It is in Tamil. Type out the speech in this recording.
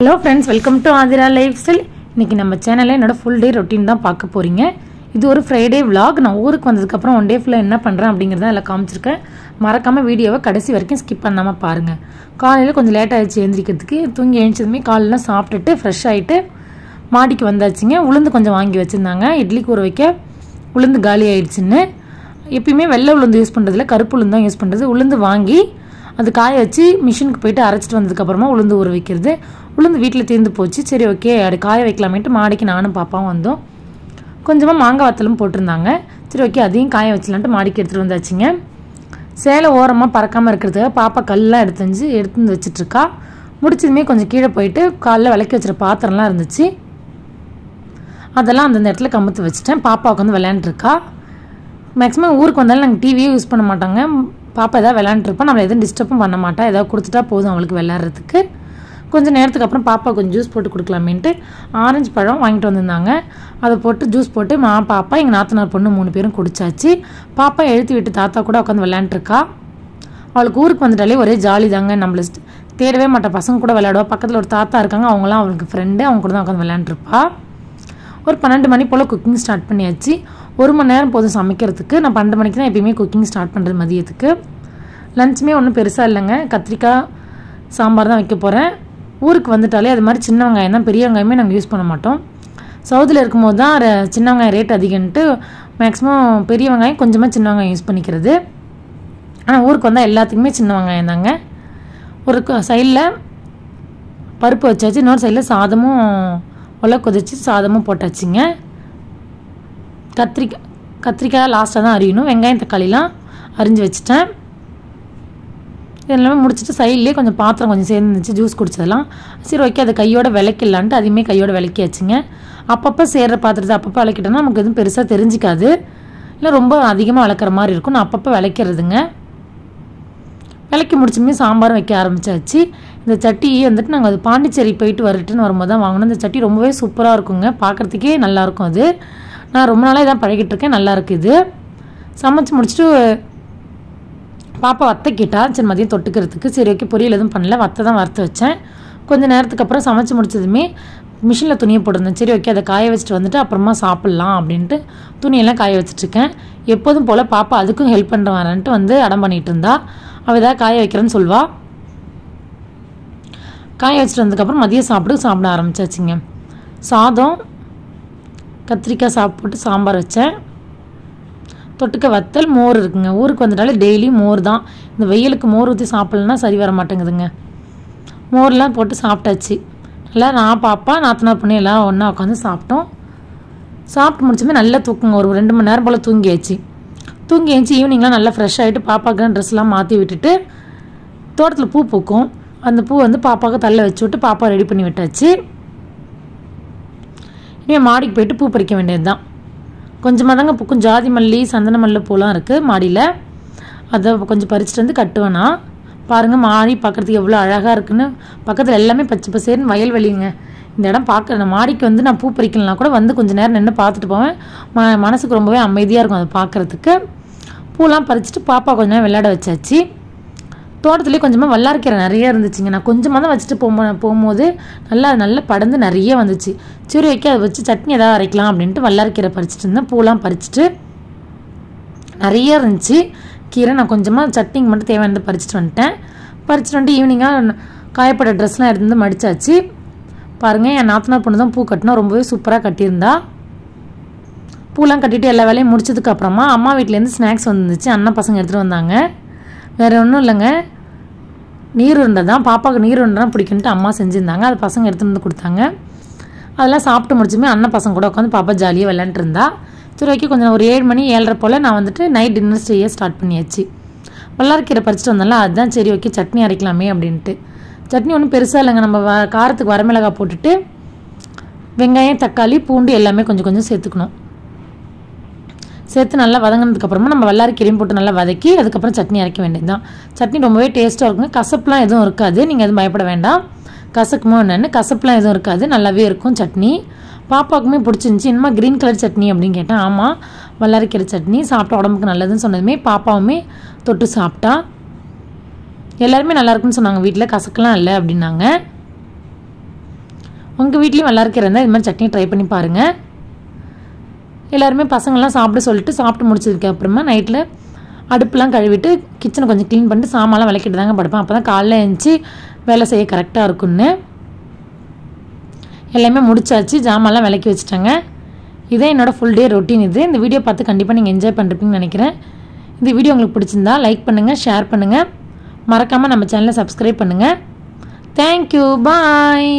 Hello friends welcome to Athira lifestyle இன்றைக்கி நம்ம சேனலில் என்னோட ஃபுல் டே ரொட்டீன் தான் பார்க்க போகிறீங்க இது ஒரு ஃப்ரைடே விலாக் நான் ஊருக்கு வந்ததுக்கப்புறம் ஒன் டே ஃபுல்லாக என்ன பண்ணுறேன் அப்படிங்கிறத அதில் காமிச்சிருக்கேன். மறக்காமல் வீடியோவை கடைசி வரைக்கும் ஸ்கிப் பண்ணாமல் பாருங்கள் காலையில் கொஞ்சம் லேட் ஆகிடுச்சு எழுந்திரிக்கிறதுக்கு தூங்கி எழுந்திச்சதுமே காலையில் சாப்பிட்டுட்டு ஃப்ரெஷ் ஆகிட்டு மாடிக்கு வந்தாச்சுங்க. உளுந்து கொஞ்சம் வாங்கி வச்சுருந்தாங்க. இட்லி கூற வைக்க உளுந்து காலி ஆயிடுச்சுன்னு. எப்பயுமே வெள்ளை உளுந்து யூஸ் பண்ணுறதுல கருப்பு உளுந்து தான் யூஸ் பண்ணுறது உளுந்து வாங்கி அது காய வச்சு மிஷினுக்கு போயிட்டு அரைச்சிட்டு வந்ததுக்கப்புறமா உளுந்து ஊற வைக்கிறது. உளுந்து வீட்டில் தீர்ந்து போச்சு. சரி ஓகே அது காய வைக்கலாமேட்டு மாடிக்கு நானும் பாப்பாவும் வந்தோம். கொஞ்சமாக மாங்காய் வத்தலும் போட்டிருந்தாங்க. சரி ஓகே அதையும் காய வச்சலான்ட்டு மாடிக்கு எடுத்துகிட்டு வந்தாச்சுங்க. சேலை ஓரமாக பறக்காமல் இருக்கிறதுக்காக பாப்பா கல்லாம் எடுத்துஞ்சு எடுத்து வந்து வச்சிட்ருக்கா முடிச்சதுமே கொஞ்சம் கீழே போயிட்டு காலைல விளக்கி வச்சுற பாத்திரம்லாம் இருந்துச்சு. அதெல்லாம் அந்தந்த இடத்துல கமுத்து வச்சுட்டேன். பாப்பாவுக்கு வந்து விளையாண்டுருக்கா மேக்ஸிமம் ஊருக்கு வந்தாலும் நாங்கள் டிவியே யூஸ் பண்ண மாட்டாங்க. பாப்பா எதாவது விளையாண்டுருப்போம் நம்ம எதுவும் டிஸ்டர்பும் பண்ண மாட்டா. ஏதாவது கொடுத்துட்டா போதும் அவளுக்கு விளையாடுறதுக்கு. கொஞ்சம் நேரத்துக்கு அப்புறம் பாப்பா கொஞ்சம் ஜூஸ் போட்டு கொடுக்கலாமேன்ட்டு ஆரஞ்சு பழம் வாங்கிட்டு வந்திருந்தாங்க. அதை போட்டு ஜூஸ் போட்டு மா பாப்பா எங்கள் நாத்தனார் பொண்ணு மூணு பேரும் குடிச்சாச்சு. பாப்பா எழுத்து விட்டு தாத்தா கூட உட்காந்து விளையாண்டுருக்கா. அவளுக்கு ஊருக்கு வந்துட்டாலே ஒரே ஜாலி தாங்க நம்மள தேடவே மாட்டா. பசங்க கூட விளையாடுவா. பக்கத்தில் ஒரு தாத்தா இருக்காங்க. அவங்களாம் அவளுக்கு ஃப்ரெண்டு அவங்க கூட தான் உட்காந்து விளையாண்டுருப்பா. ஒரு பன்னெண்டு மணி போல் குக்கிங் ஸ்டார்ட் பண்ணியாச்சு. ஒரு மணி நேரம் போதும் சமைக்கிறதுக்கு. நான் பன்னெண்டு மணிக்கு தான் எப்பயுமே குக்கிங் ஸ்டார்ட் பண்ணுறது மதியத்துக்கு. லஞ்சுமே ஒன்றும் பெருசாக இல்லைங்க. கத்திரிக்காய் சாம்பார் தான் வைக்க போகிறேன் ஊருக்கு வந்துட்டாலே அது மாதிரி சின்ன வெங்காயம் தான் பெரிய வெங்காயமே நாங்கள் யூஸ் பண்ண மாட்டோம். சவுதியில் இருக்கும்போது தான் சின்ன வெங்காயம் ரேட் அதிகன்ட்டு மேக்ஸிமம் பெரிய வெங்காயம் கொஞ்சமாக சின்ன வெங்காயம் யூஸ் பண்ணிக்கிறது. ஆனால் ஊருக்கு வந்தால் எல்லாத்துக்குமே சின்ன வெங்காயம் தாங்க. ஒரு சைடில் பருப்பு வச்சாச்சு இன்னொரு சைடில் சாதமும் ஒலை கொதிச்சு சாதமும் போட்டாச்சுங்க. கத்திரிக்காய் கத்திரிக்காய் லாஸ்ட்டாக தான் அரியணும். வெங்காயம் தக்காளிலாம் அரிஞ்சு வச்சுட்டேன். இதெல்லாமே முடிச்சுட்டு சைட்லேயே கொஞ்சம் பாத்திரம் கொஞ்சம் சேர்ந்துச்சு ஜூஸ் குடிச்சதெல்லாம். சரி ஓகே அதை கையோட விளக்கிடலான்ட்டு அதையுமே கையோட விளக்கியாச்சுங்க. அப்பப்போ சேர்ற பாத்திரத்தை அப்பப்போ விளக்கிட்டோன்னா நமக்கு எதுவும் பெருசாக தெரிஞ்சிக்காது. இல்லை ரொம்ப அதிகமாக விளக்குற மாதிரி இருக்கும். நான் அப்பப்போ விளக்கிறதுங்க விளக்கி முடிச்சுமே சாம்பாரும் வைக்க ஆரம்பிச்சாச்சு. இந்த சட்டி வந்துட்டு நாங்கள் அது பாண்டிச்சேரி போயிட்டு வரட்டுன்னு வரும்போது தான் வாங்கினோம். இந்த சட்டி ரொம்பவே சூப்பராக இருக்குங்க. பார்க்குறதுக்கே நல்லாயிருக்கும் அது. நான் ரொம்ப நாளாக இதான் பழகிட்டு இருக்கேன். நல்லா இது. சமைச்சு முடிச்சுட்டு பாப்பா வத்தை சரி மதியம் தொட்டுக்கிறதுக்கு சரி ஓகே பொரியல் எதுவும் பண்ணல வத்தை தான் வறுத்து வச்சேன். கொஞ்ச நேரத்துக்கு அப்புறம் சமைச்சு முடிச்சதுமே மிஷினில் துணியை போட்டிருந்தேன். சரி ஓகே அதை காய வச்சுட்டு வந்துட்டு அப்புறமா சாப்பிட்லாம் அப்படின்ட்டு துணியெல்லாம் காய வச்சுட்ருக்கேன் எப்போதும் போல் பாப்பா அதுக்கும் ஹெல்ப் பண்ணுறவாரன்ட்டு வந்து அடம் பண்ணிட்டு இருந்தா. அவள் ஏதாவது காய வைக்கிறேன்னு சொல்வாள் காய வச்சுட்டு வந்ததுக்கப்புறம் மதியம் சாப்பிட்டு சாப்பிட ஆரம்பிச்சாச்சுங்க. சாதம் கத்திரிக்காய் சாப்பிட்டு சாம்பார் வச்சேன். தொட்டுக்க வத்தல் மோர் இருக்குங்க. ஊருக்கு வந்துட்டாலே டெய்லி மோர் தான். இந்த வெயிலுக்கு மோர் ஊற்றி சாப்பிட்லன்னா சரி வர மாட்டேங்குதுங்க. மோர்லாம் போட்டு சாப்பிட்டாச்சு. நல்லா நான் பாப்பா நாத்தனார் பொண்ணு எல்லாம் ஒன்றா உட்காந்து சாப்பிட்டோம். சாப்பிட்டு முடிச்சுமே நல்லா தூக்குங்க. ஒரு ரெண்டு மணி நேரம் போல் தூங்கியாச்சு. தூங்கி எழுந்துச்சி ஈவினிங்லாம் நல்லா ஃப்ரெஷ் ஆகிட்டு பாப்பாவுக்கு ட்ரெஸ்லாம் மாற்றி விட்டுட்டு தோட்டத்தில் பூ பூக்கும். அந்த பூ வந்து பாப்பாவுக்கு தள்ள வச்சு விட்டு பாப்பா ரெடி பண்ணி விட்டாச்சு. இனிமேல் மாடிக்கு போயிட்டு பூ பறிக்க வேண்டியது தான் கொஞ்சமாக தாங்க பூக்கும் ஜாதி மல்லி சந்தன மல்லி பூலாம் இருக்குது மாடியில். அதை கொஞ்சம் பறிச்சுட்டு வந்து கட்டுவேனா. பாருங்கள் மாடி பார்க்குறதுக்கு எவ்வளோ அழகாக இருக்குன்னு. பக்கத்தில் எல்லாமே பச்சை பசேர்னு வயல்வெளிங்க. இந்த இடம் பார்க்குற மாடிக்கு வந்து நான் பூ பறிக்கலாம் கூட வந்து கொஞ்சம் நேரம் நின்று பார்த்துட்டு போவேன். ம மனசுக்கு ரொம்பவே அமைதியாக இருக்கும் அதை பார்க்குறதுக்கு பூலாம் பறிச்சுட்டு பாப்பா கொஞ்ச நேரம் விளையாட வச்சாச்சு. தோட்டத்துலேயே கொஞ்சமாக வல்லாரக்கீரை நிறைய இருந்துச்சுங்க. நான் கொஞ்சமாக தான் வச்சுட்டு போகும்போ போகும்போது நல்லா நல்லா படந்து நிறைய வந்துச்சு. சரி வைக்க அதை வச்சு சட்னி ஏதாவது அரைக்கலாம் அப்படின்ட்டு வல்லாரக்கீரை பறிச்சிட்டு இருந்தேன். பூலாம் பறிச்சுட்டு நிறைய இருந்துச்சு. கீரை நான் கொஞ்சமாக சட்னிக்கு மட்டும் தேவையானதை பறிச்சுட்டு வந்துட்டேன். பறிச்சுட்டு வந்துட்டு ஈவினிங்காக காயப்பட்ட ட்ரெஸ்லாம் எடுத்து வந்து மடிச்சாச்சு. பாருங்கள் என் நாத்தனார் பொண்ணு தான் பூ கட்டினா ரொம்பவே சூப்பராக கட்டியிருந்தா. பூலாம் கட்டிட்டு எல்லா வேலையும் முடிச்சதுக்கு அப்புறமா அம்மா வீட்டிலேருந்து ஸ்நாக்ஸ் வந்துருந்துச்சு அண்ணன் பசங்க எடுத்துகிட்டு வந்தாங்க. வேறு ஒன்றும் இல்லைங்க. நீர் உருண்டை தான் பாப்பாவுக்கு நீர் உருண்டை தான் பிடிக்குன்ட்டு அம்மா செஞ்சுருந்தாங்க. அது பசங்க எடுத்துகிட்டு வந்து கொடுத்தாங்க. அதெல்லாம் சாப்பிட்டு முடிச்சுமே அண்ணன் பசங்க கூட உட்காந்து பாப்பா ஜாலியாக விளையாண்டுட்டு இருந்தா. சரி ஓகே கொஞ்சம் ஒரு ஏழு மணி ஏழரை போல் நான் வந்துட்டு நைட் டின்னர் செய்ய ஸ்டார்ட் பண்ணியாச்சு. வல்லாரக்கீரை பறிச்சுட்டு வந்தால அதுதான் சரி ஓகே சட்னி அரைக்கலாமே அப்படின்ட்டு. சட்னி ஒன்றும் பெருசாக இல்லைங்க நம்ம வ காரத்துக்கு வரமிளகாய் போட்டுட்டு வெங்காயம் தக்காளி பூண்டு எல்லாமே கொஞ்சம் கொஞ்சம் சேர்த்துக்கணும். சேர்த்து நல்லா வதங்கினதுக்கப்புறமா நம்ம வல்லாரி கிரீம் போட்டு நல்லா வதக்கி அதுக்கப்புறம் சட்னி அரைக்க வேண்டியது தான் சட்னி ரொம்பவே டேஸ்ட்டாக இருக்குங்க. கசப்புலாம் எதுவும் இருக்காது. நீங்கள் எதுவும் பயப்பட வேண்டாம். கசக்குமோ என்னென்னு கசப்புலாம் எதுவும் இருக்காது. நல்லாவே இருக்கும் சட்னி. பாப்பாவுக்குமே பிடிச்சிருந்துச்சி. என்னமா க்ரீன் கலர் சட்னி அப்படின்னு கேட்டேன். ஆமாம் வல்லாரிக்கிற சட்னி சாப்பிட்டா உடம்புக்கு நல்லதுன்னு சொன்னதுமே பாப்பாவுமே தொட்டு சாப்பிட்டா. எல்லாருமே நல்லாயிருக்குன்னு சொன்னாங்க. வீட்டில் கசக்கலாம் இல்லை அப்படின்னாங்க. உங்கள் வீட்லேயும் வல்லாரிக்கிற இருந்தால் இது மாதிரி சட்னி ட்ரை பண்ணி பாருங்கள் எல்லாருமே பசங்கள்லாம் சாப்பிட சொல்லிட்டு சாப்பிட்டு முடிச்சதுக்கு அப்புறமா நைட்டில் அடுப்புலாம் கழுவிட்டு கிச்சனை கொஞ்சம் க்ளீன் பண்ணிட்டு சாமான்லாம் விளக்கிட்டு தாங்க படுப்பேன். அப்போ தான் காலைல எழுந்துச்சி வேலை செய்ய கரெக்டாக இருக்கும்னு. எல்லாமே முடிச்சாச்சு. ஜாமான்லாம் விளக்கி வச்சுட்டாங்க. இதே என்னோடய ஃபுல் டே ரொட்டீன் இது. இந்த வீடியோ பார்த்து கண்டிப்பாக நீங்கள் என்ஜாய் பண்ணிருப்பீங்கன்னு நினைக்கிறேன். இந்த வீடியோ உங்களுக்கு பிடிச்சிருந்தா லைக் பண்ணுங்கள் ஷேர் பண்ணுங்கள் மறக்காமல் நம்ம சேனலை சப்ஸ்கிரைப் பண்ணுங்கள் தேங்க்யூ பாய்